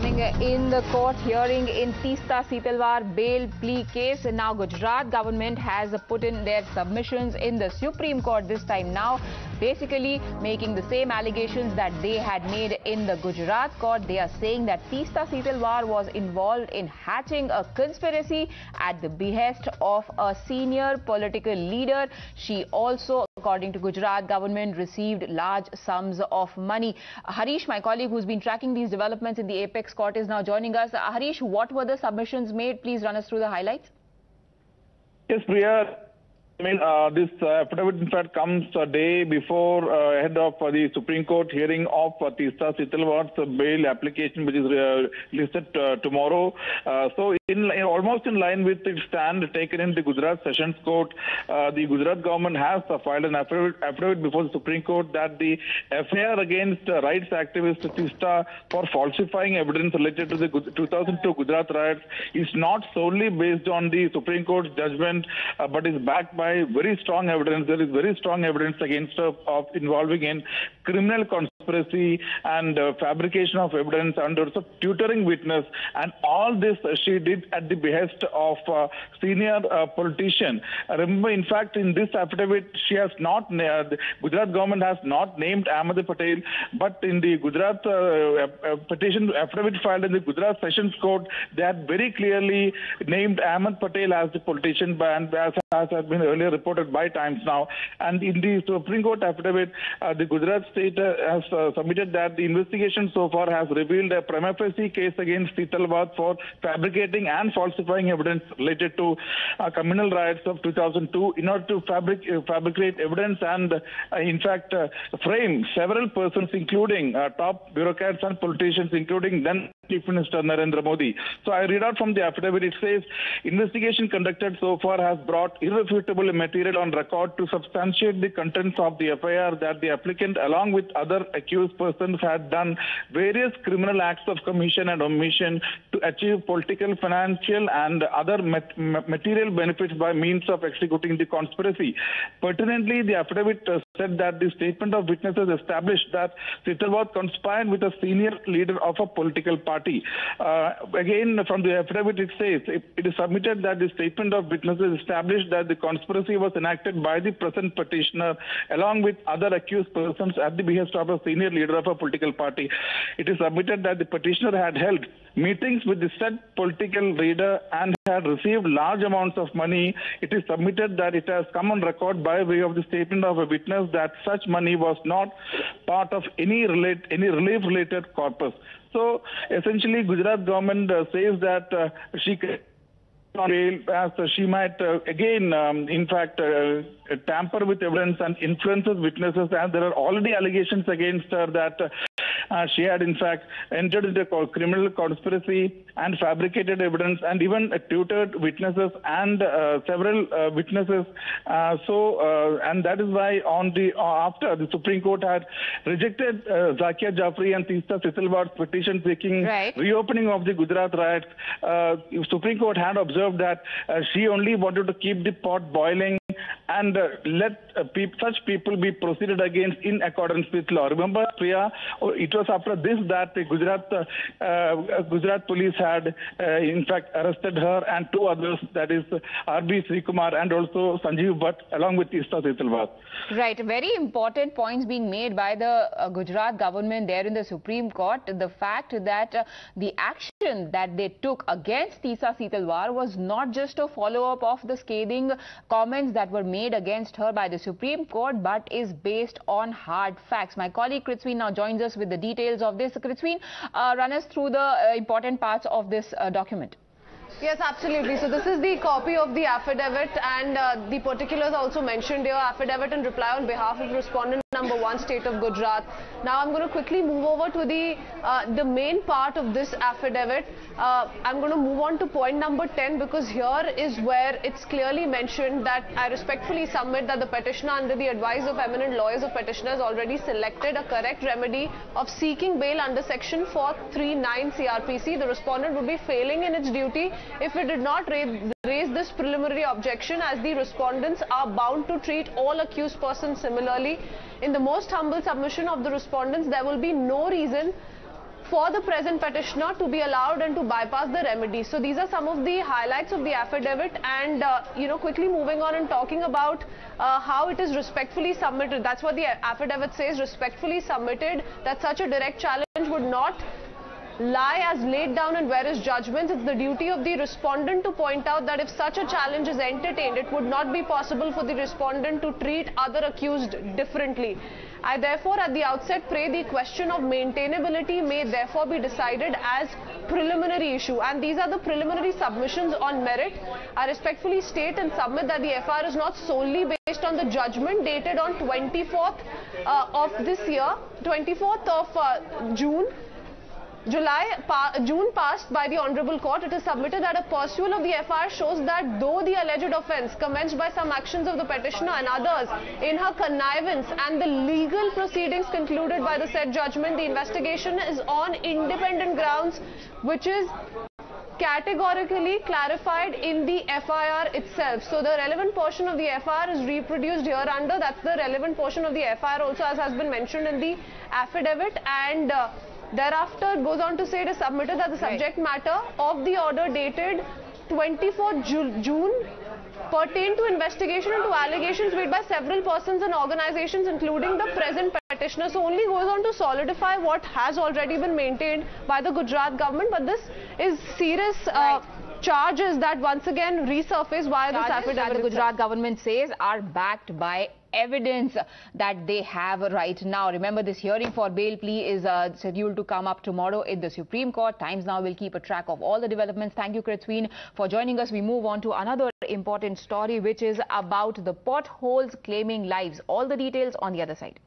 coming in the court hearing in Teesta Setalvad bail plea case. Now Gujarat government has put in their submissions in the Supreme Court this time now, basically making the same allegations that they had made in the Gujarat court. They are saying that Teesta Setalvad was involved in hatching a conspiracy at the behest of a senior political leader. She also, according to Gujarat government, received large sums of money. Harish, my colleague who's been tracking these developments in the Apex Court is now joining us. Harish, what were the submissions made? Please run us through the highlights. Yes, Priya. I mean, uh, this uh, affidavit, in fact, comes a day before uh, ahead of uh, the Supreme Court hearing of uh, Teesta bail application, which is uh, listed uh, tomorrow. Uh, so, in, almost in line with its stand taken in the Gujarat Sessions Court, uh, the Gujarat government has filed an affidavit, affidavit, before the Supreme Court that the FIR against uh, rights activist Teesta for falsifying evidence related to the 2002 Gujarat riots is not solely based on the Supreme Court's judgment, uh, but is backed by very strong evidence. There is very strong evidence against her of involving in criminal conspiracy and uh, fabrication of evidence under also tutoring witness. And all this uh, she did at the behest of uh, senior politician. remember, in fact, in this affidavit, she has not, the Gujarat government has not named Ahmed Patel, but in the Gujarat petition affidavit filed in the Gujarat Sessions Court, they had very clearly named Ahmed Patel as the politician, and as, as has been earlier reported by Times Now. And in the Supreme Court affidavit, uh, the Gujarat state uh, has uh, submitted that the investigation so far has revealed a prima facie case against Setalvad for fabricating and falsifying evidence related to uh, communal riots of 2002 in order to fabric, uh, fabricate evidence and, uh, in fact, frame several persons, including top bureaucrats and politicians, including then Chief Minister Narendra Modi. So I read out from the affidavit. It says investigation conducted so far has brought irrefutable material on record to substantiate the contents of the FIR that the applicant, along with other accused persons, had done various criminal acts of commission and omission to achieve political, financial, and other material benefits by means of executing the conspiracy. Pertinently, the affidavit uh, said that the statement of witnesses established that Setalvad conspired with a senior leader of a political party. Uh, again, from the affidavit, it says it is submitted that the statement of witnesses established that the conspiracy was enacted by the present petitioner along with other accused persons at the behest of a senior leader of a political party. It is submitted that the petitioner had held meetings with the said political leader and had received large amounts of money. It is submitted that it has come on record by way of the statement of a witness that such money was not part of any relate any relief related corpus. So essentially, Gujarat government uh, says that uh, she as she might uh, again, um, in fact, uh, tamper with evidence and influences witnesses, and there are already allegations against her that uh, she had, in fact, entered into a criminal conspiracy and fabricated evidence and even uh, tutored witnesses and uh, several uh, witnesses. Uh, so, uh, and that is why on the after the Supreme Court had rejected Zakia Jafri and Teesta Setalvad's petition seeking right. reopening of the Gujarat riots, Supreme Court had observed that she only wanted to keep the pot boiling and uh, let uh, pe such people be proceeded against in accordance with law. Remember, Priya, oh, it was after this that the Gujarat uh, uh Gujarat police had, uh, in fact, arrested her and two others, that is R.B. Srikumar and also Sanjeev Bhatt, along with Teesta Setalvad. Right. Very important points being made by the uh, Gujarat government there in the Supreme Court. The fact that the action that they took against Teesta Setalvad was not just a follow-up of the scathing comments that were made against her by the Supreme Court, but is based on hard facts. My colleague Kritsween now joins us with the details of this. Kritsween, uh, run us through the uh, important parts of this uh, document. Yes, absolutely. So this is the copy of the affidavit and uh, the particulars also mentioned here. Affidavit and reply on behalf of respondent number one state of Gujarat. Now I'm going to quickly move over to the uh, the main part of this affidavit. Uh, I'm going to move on to point number 10 because here is where it's clearly mentioned that I respectfully submit that the petitioner under the advice of eminent lawyers of petitioners already selected a correct remedy of seeking bail under section 439 CRPC. The respondent would be failing in its duty if it did not raise, this preliminary objection as the respondents are bound to treat all accused persons similarly. In the most humble submission of the respondents, there will be no reason for the present petitioner to be allowed and to bypass the remedy. So these are some of the highlights of the affidavit and, uh, you know, quickly moving on and talking about uh, how it is respectfully submitted. That's what the affidavit says, respectfully submitted, that such a direct challenge would not lie as laid down in various judgments. It's the duty of the respondent to point out that if such a challenge is entertained, it would not be possible for the respondent to treat other accused differently. I therefore at the outset pray the question of maintainability may therefore be decided as preliminary issue and these are the preliminary submissions on merit. I respectfully state and submit that the FIR is not solely based on the judgment dated on 24th uh, of this year, 24th of uh, June July, pa June passed by the Honorable Court, it is submitted that a pursuit of the FIR shows that though the alleged offence commenced by some actions of the petitioner and others in her connivance and the legal proceedings concluded by the said judgment, the investigation is on independent grounds which is categorically clarified in the FIR itself. So the relevant portion of the FIR is reproduced here under. That's the relevant portion of the FIR also as has been mentioned in the affidavit and uh, Thereafter, it goes on to say it is submitted that the subject matter of the order dated 24 Ju June pertain to investigation into allegations made by several persons and organizations including the present petitioner. So only goes on to solidify what has already been maintained by the Gujarat government. But this is serious uh, right charges that once again resurface via this affidavit the Gujarat government says are backed by evidence that they have right now. Remember, this hearing for bail plea is uh, scheduled to come up tomorrow in the Supreme Court. Times Now will keep a track of all the developments. Thank you, Kritzween, for joining us. We move on to another important story, which is about the potholes claiming lives. All the details on the other side.